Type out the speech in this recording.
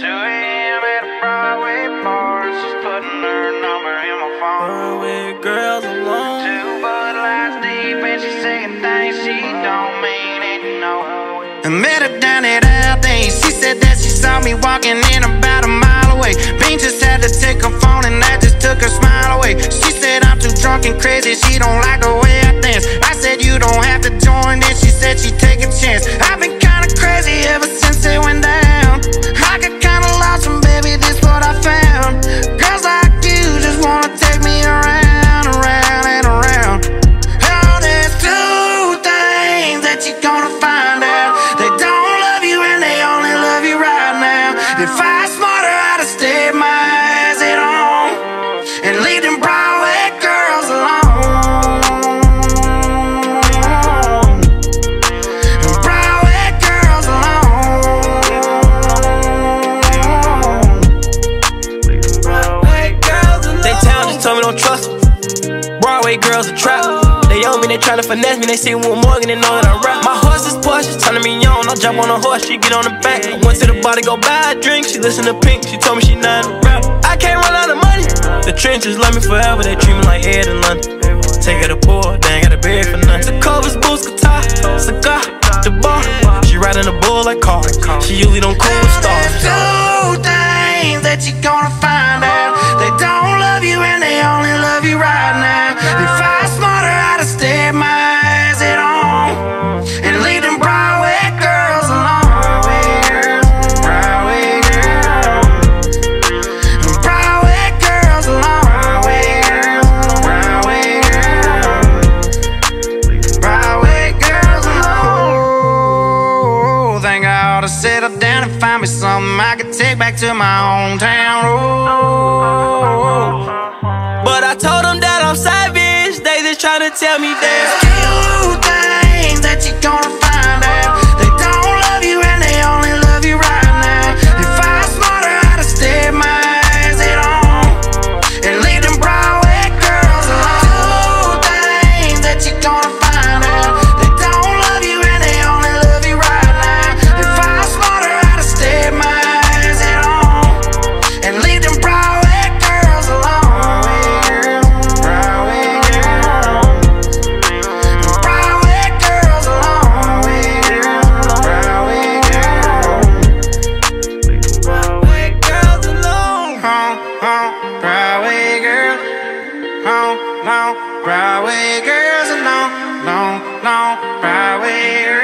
2 a.m. at a Broadway bar. She's putting her number in my phone. Broadway girls alone. Two Bud Lights deep, and she's saying things she don't mean it, no. I met her down at Aldi's. She said that she saw me walking in about a mile away. Bean just had to take her phone, and I just took her smile away. She said I'm too drunk and crazy. She don't I smarter, I'd have stayed my ass at home and leave them Broadway girls alone. Broadway girls alone. Broadway girls alone. They town just told me don't trust me. Broadway girls a trap. They owe me, they tryna finesse me. They say one Morgan, they know that I rap. My horse is Porsche, turning me on. I jump on a horse, she get on the back. I went to the bar to go buy a drink. She listen to Pink, she told me she not a rap. I can't run out of money. The trenches love me forever, they treat me like Ed in London. Take her to poor, they ain't got a bed for nothing. The covers, boots, guitar, cigar, the bar. She riding a bull like car. She usually don't cool ought down and find me something I could take back to my hometown. Oh. But I told them that I'm savage. They just tryna tell me that. long, Broadway girls and long, long, long, Broadway